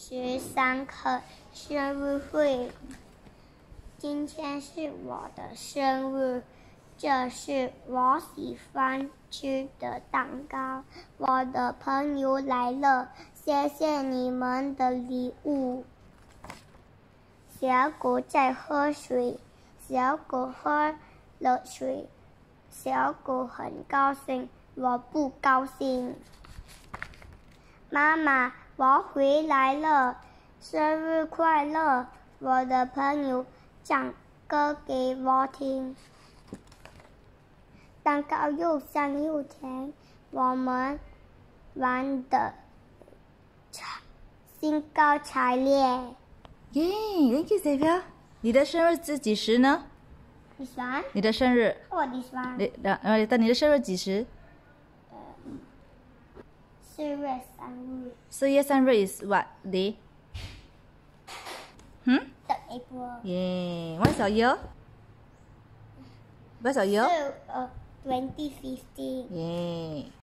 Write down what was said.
十三课生日会。今天是我的生日，这是我喜欢吃的蛋糕。我的朋友来了，谢谢你们的礼物。小狗在喝水，小狗喝了水，小狗很高兴，我不高兴。妈妈，我回来了，生日快乐！我的朋友唱歌给我听，蛋糕又香又甜，我们玩的兴高采烈。耶，Thank you, Xavier。你的生日是几时呢？你喜欢？你的生日？我的生日。你呃呃，但你的生日几时？So yes and red is what day? Hmm? Third April. Yeah. What's your year? What's your year? So, uh, 2015. Yeah.